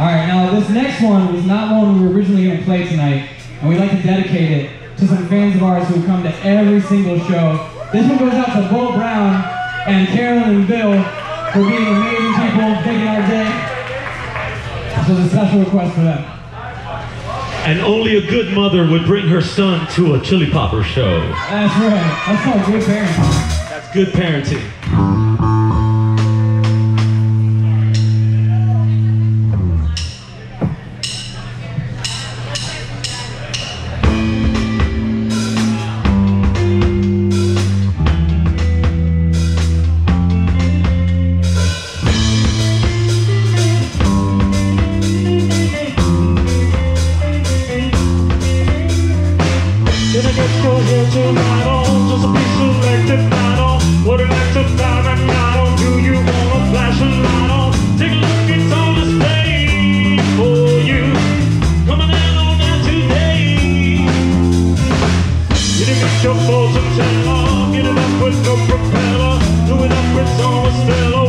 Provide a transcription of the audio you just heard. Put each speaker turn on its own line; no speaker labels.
All right, now this next one was not one we were originally going to play tonight, and we'd like to dedicate it to some fans of ours who come to every single show. This one goes out to Bo Brown and Carolyn and Bill for being amazing people, making our day. This was a special request for them.
And only a good mother would bring her son to a Chili Popper show.
That's right. That's called good parenting.
That's good parenting.
Head on Just Do you flash a Take a look, it's for you Coming out on that today with your balls and tail Get it up with no propeller Do it up with some Stella